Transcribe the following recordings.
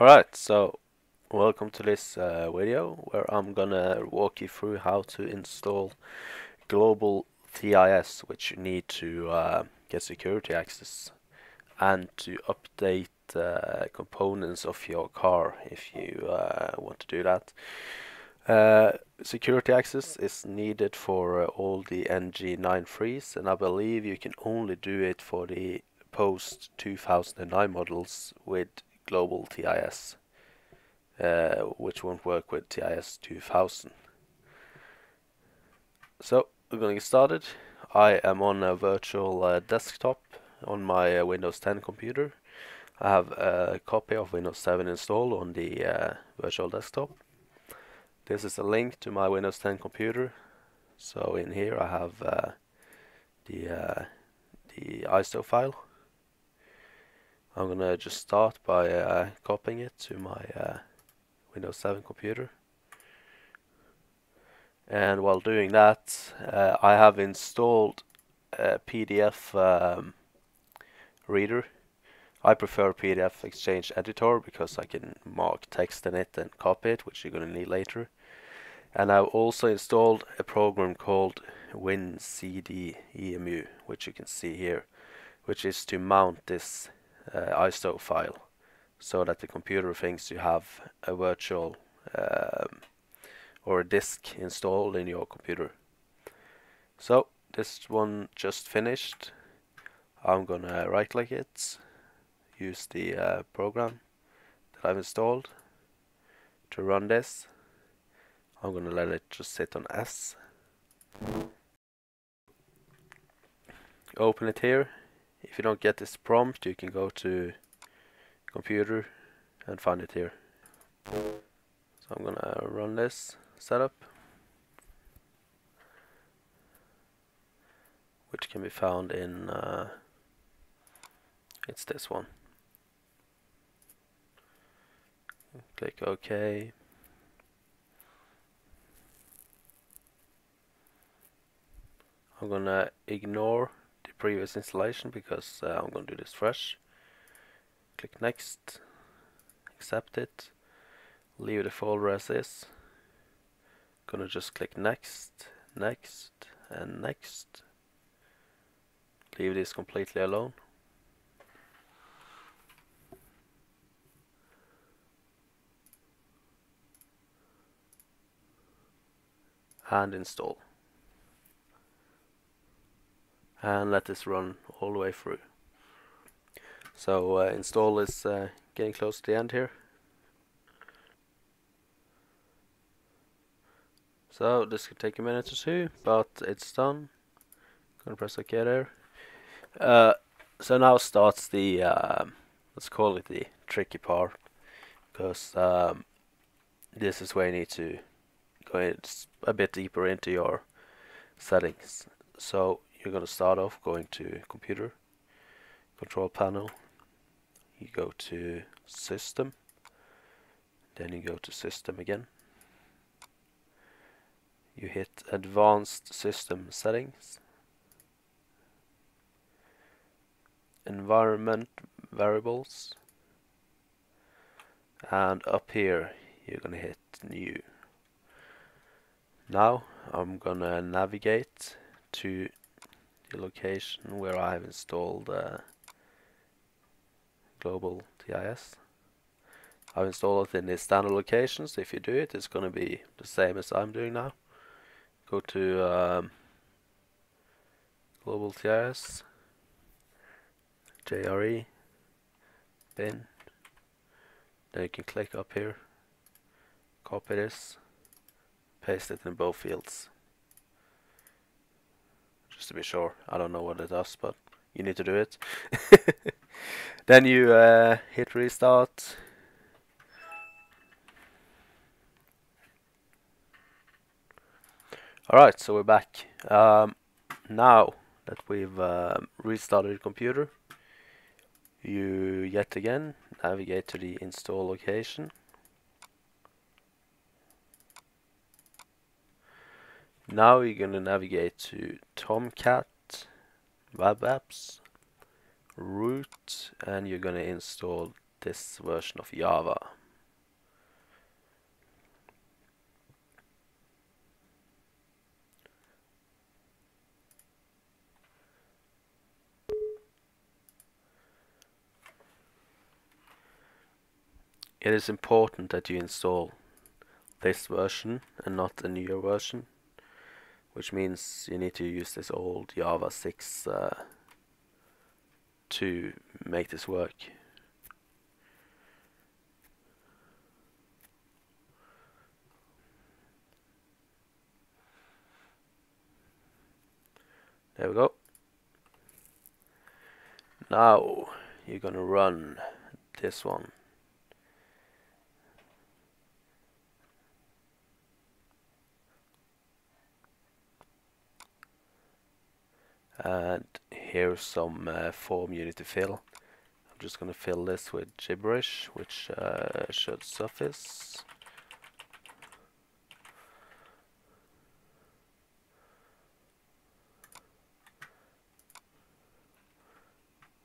Alright, so welcome to this uh, video where I'm gonna walk you through how to install global TIS which you need to uh, get security access and to update uh, components of your car if you uh, want to do that. Uh, security access is needed for uh, all the NG93s and I believe you can only do it for the post 2009 models with global TIS uh, which won't work with TIS 2000. So we're going to get started. I am on a virtual uh, desktop on my uh, Windows 10 computer. I have a copy of Windows 7 installed on the uh, virtual desktop. This is a link to my Windows 10 computer. So in here I have uh, the uh, the ISO file. I'm gonna just start by uh, copying it to my uh, Windows 7 computer. And while doing that, uh, I have installed a PDF um, reader. I prefer PDF-XChange Editor because I can mark text in it and copy it, which you're to need later. And I've also installed a program called WinCDEMU, which you can see here, which is to mount this uh, ISO file so that the computer thinks you have a virtual um, or a disk installed in your computer. So this one just finished. I'm gonna right click it, use the uh, program that I've installed to run this. I'm gonna let it just sit on S. Open it here. If you don't get this prompt, you can go to computer and find it here. So I'm gonna run this setup which can be found in uh, it's this one. Click OK. I'm gonna ignore the previous installation because uh, I'm gonna do this fresh. Click next. Accept it. Leave the folder as is. Gonna just click next next and next. Leave this completely alone. And install and let this run all the way through so uh, install is uh, getting close to the end here. So this could take a minute or two, but it's done. Gonna press OK there. Uh, so now starts the um, let's call it the tricky part, because um, this is where you need to go a bit deeper into your settings. So you're gonna start off going to computer, control panel, you go to system. Then you go to system again. You hit advanced system settings. Environment variables. And up here you're gonna hit new. Now I'm gonna navigate to the location where I have installed uh, global TIS. I've installed it in the standard locations. If you do it, it's going to be the same as I'm doing now. Go to um, global TIS, JRE, bin. Then you can click up here, copy this, paste it in both fields. Just to be sure. I don't know what it does, but you need to do it. then you uh, hit restart. Alright, so we're back. Um, now that we've uh, restarted the computer, you yet again navigate to the install location. Now you're going to navigate to Tomcat web apps root and you're gonna install this version of Java. It is important that you install this version and not a newer version, which means you need to use this old Java 6 uh, to make this work. There we go. Now you're gonna run this one. And here's some uh, form you need to fill. I'm just going to fill this with gibberish, which uh, should suffice.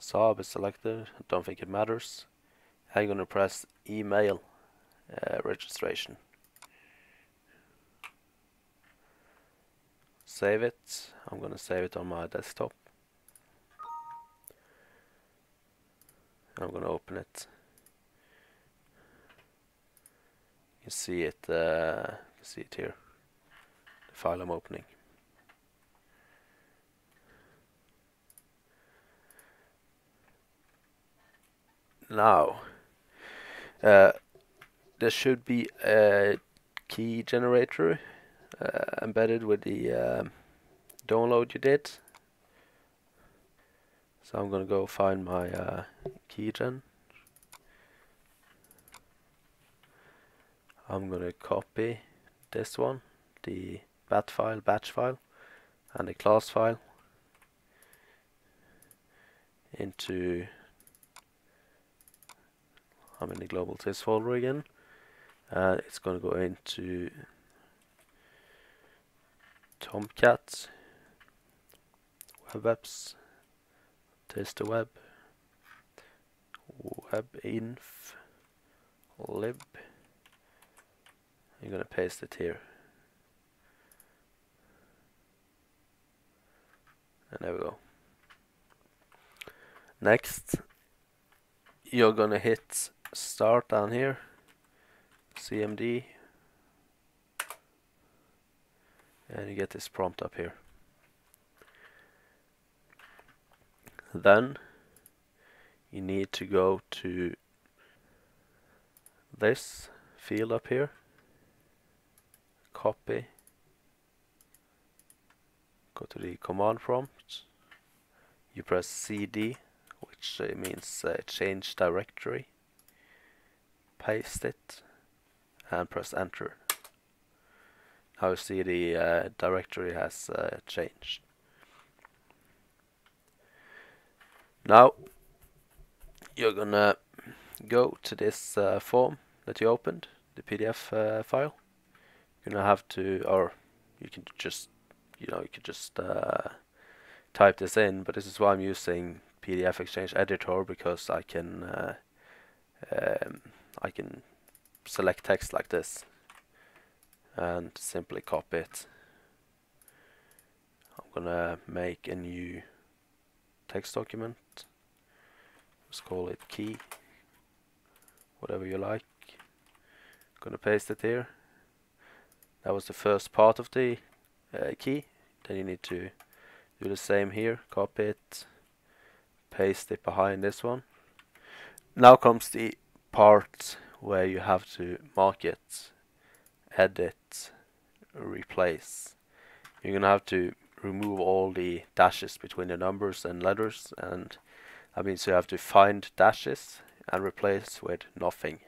Saab is selected, don't think it matters. I'm going to press email uh, registration. Save it. I'm gonna save it on my desktop. I'm gonna open it. You see it. Uh, you see it here. The file I'm opening. Now, uh, there should be a key generator uh, embedded with the um, download you did. So I'm gonna go find my uh, keygen. I'm gonna copy this one, the bat file, batch file, and the class file into I'm in the global TIS folder again. Uh, it's going to go into Tomcat, Web Apps, Taste Web, WEB-INF, lib. I'm going to paste it here. And there we go. Next, you're going to hit start down here, CMD, and you get this prompt up here. Then you need to go to this field up here, copy, go to the command prompt, you press CD, which uh, means uh, change directory, paste it, and press enter how the uh, directory has uh, changed. Now you're gonna go to this uh, form that you opened, the PDF uh, file. You're gonna have to, or you can just, you know, you can just uh, type this in. But this is why I'm using PDF-XChange Editor because I can, uh, um, I can select text like this and simply copy it. I'm gonna make a new text document. Let's call it key, whatever you like. Gonna paste it here. That was the first part of the uh, key. Then you need to do the same here. Copy it, paste it behind this one. Now comes the part where you have to mark it edit, replace. You're gonna have to remove all the dashes between the numbers and letters and that means you have to find dashes and replace with nothing.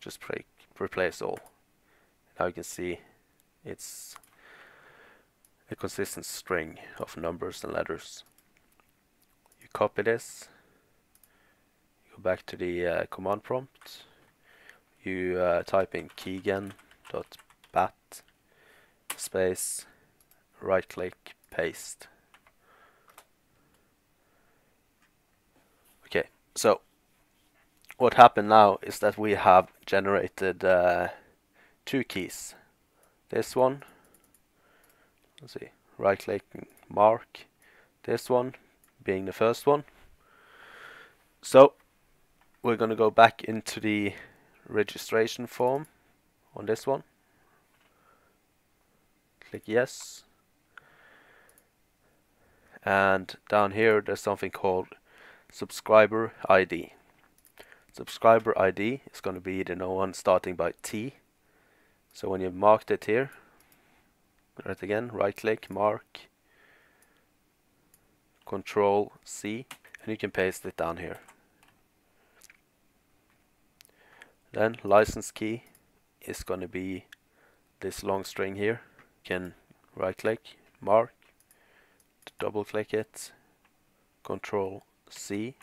Just replace all. Now you can see it's a consistent string of numbers and letters. You copy this, you go back to the uh, command prompt, you uh, type in keygen dot bat space right click paste okay so what happened now is that we have generated uh, two keys. This one, let's see, right click mark this one being the first one. So we're going to go back into the registration form on this one. Click yes. And down here there's something called subscriber ID. Subscriber ID is going to be the no one starting by T. So when you've marked it here, right again, right click, mark, control C, and you can paste it down here. Then license key is going to be this long string here. You can right click, mark, double click it, control C.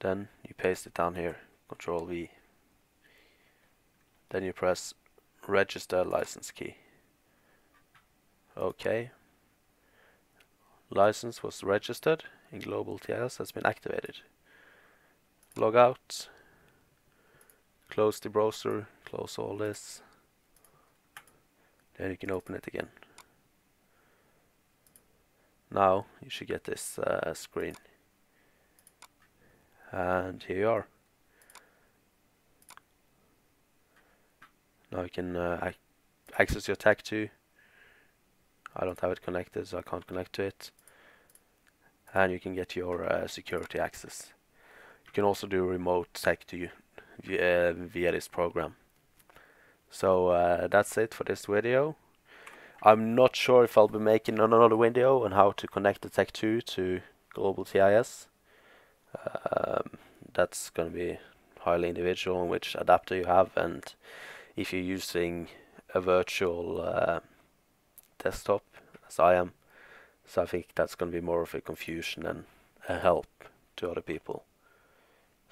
Then you paste it down here, control V. Then you press register license key. OK. License was registered in Global TIS has been activated log out, close the browser, close all this, then you can open it again. Now you should get this uh, screen. And here you are. Now you can uh, access your Tech 2. I don't have it connected, so I can't connect to it. And you can get your uh, security access can also do remote Tech 2 you via, via this program. So uh, that's it for this video. I'm not sure if I'll be making another video on how to connect the Tech 2 to Global TIS. Um, that's going to be highly individual on which adapter you have and if you're using a virtual uh, desktop as I am. So I think that's going to be more of a confusion than a help to other people.